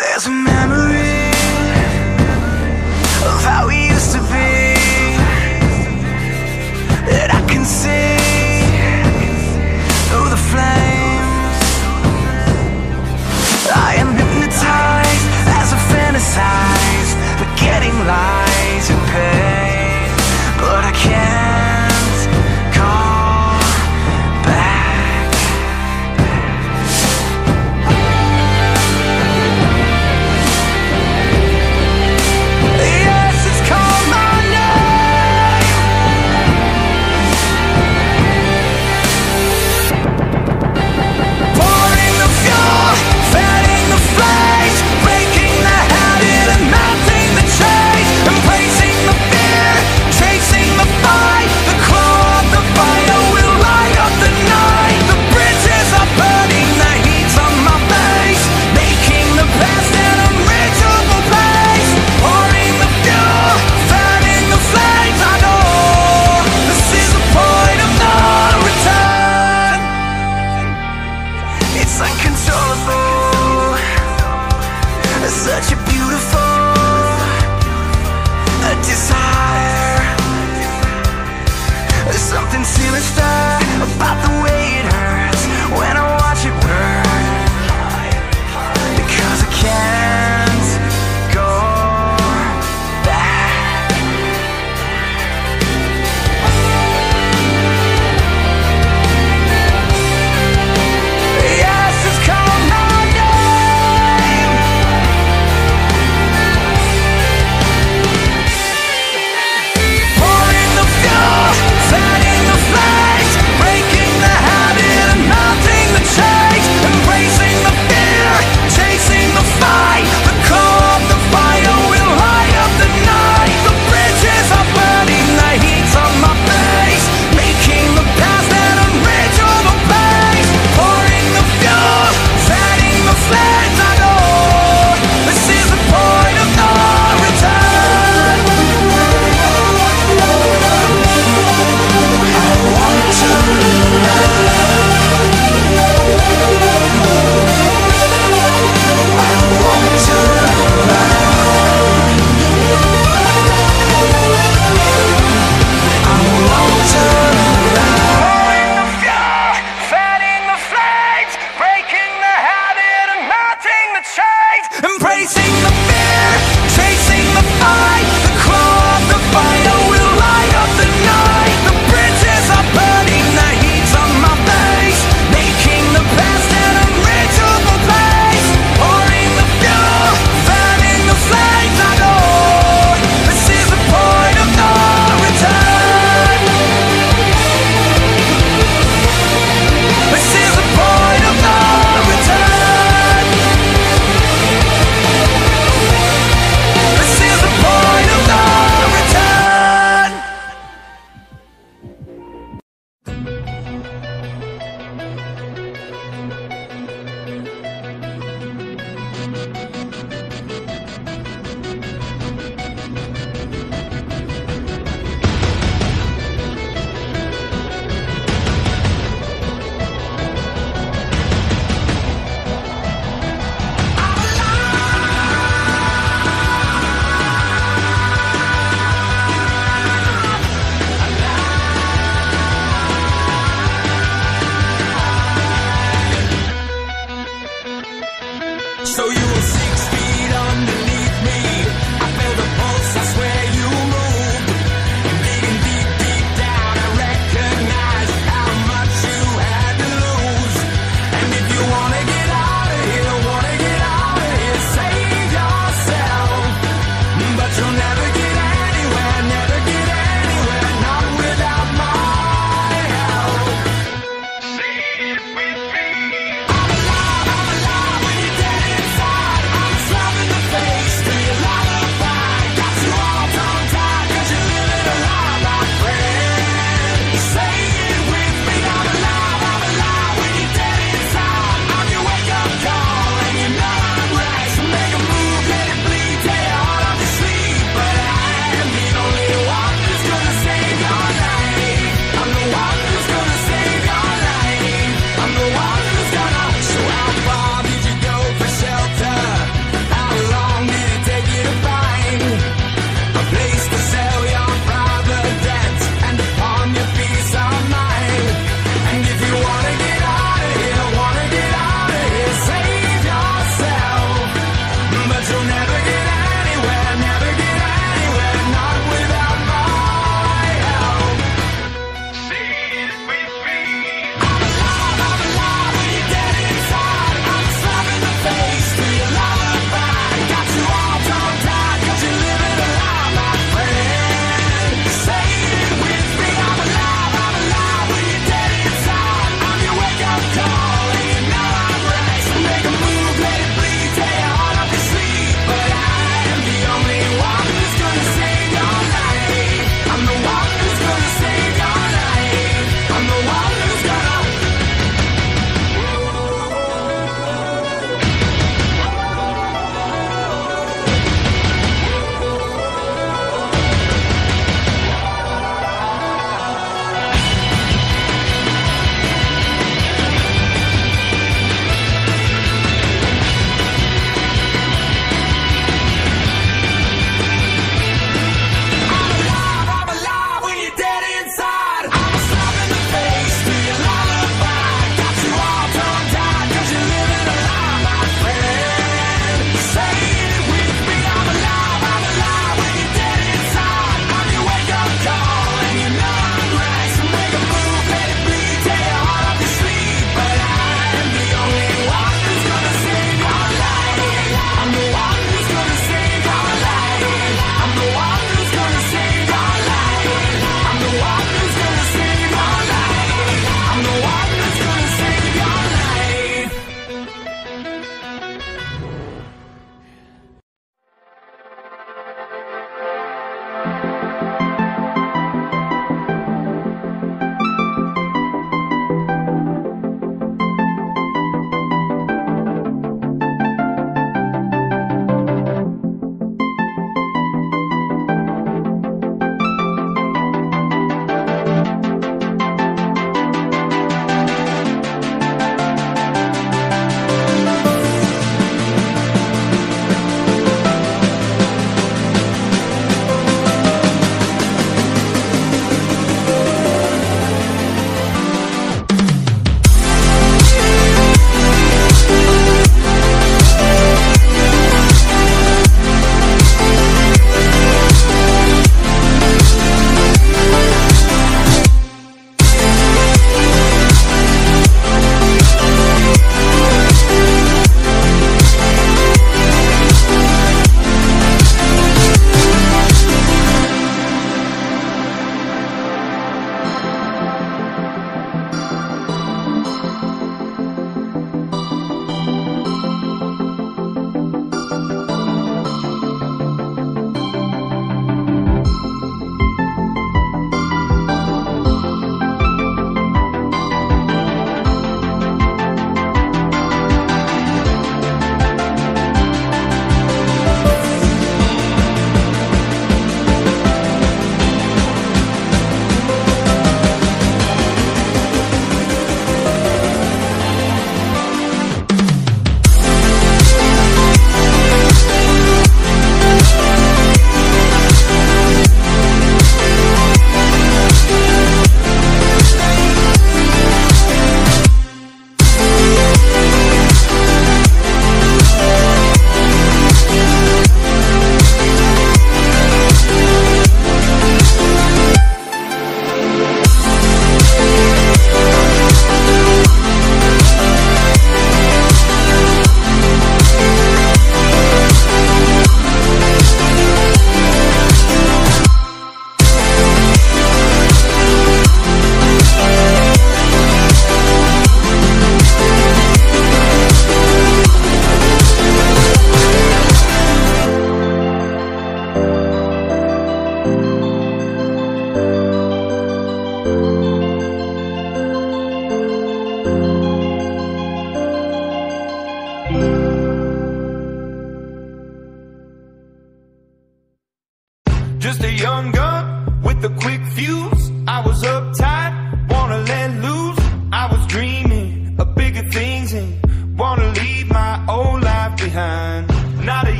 There's a memory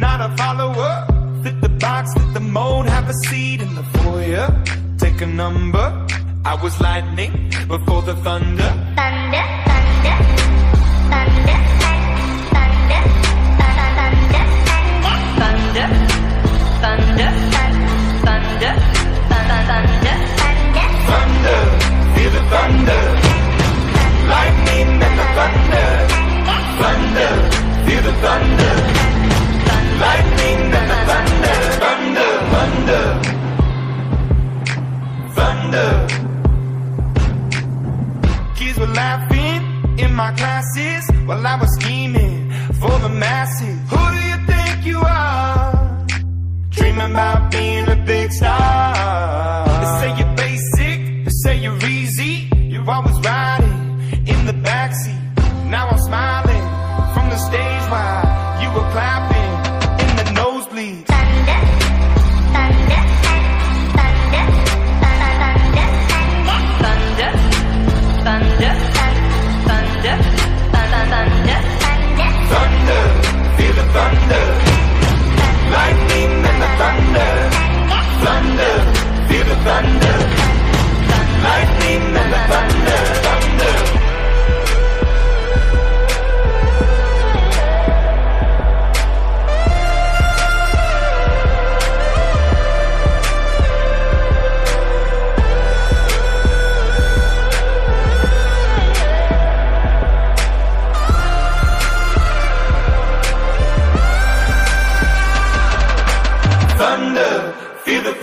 not a follower. Fit the box, fit the mold, have a seat in the foyer. Take a number. I was lightning before the thunder. Thunder, thunder, thunder, thunder, thunder, thunder, thunder, thunder, thunder, thunder, thunder, thunder, thunder, feel the thunder.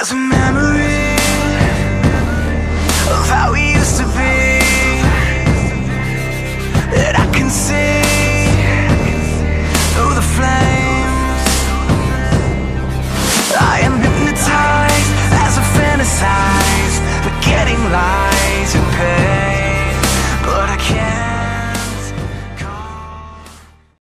There's a memory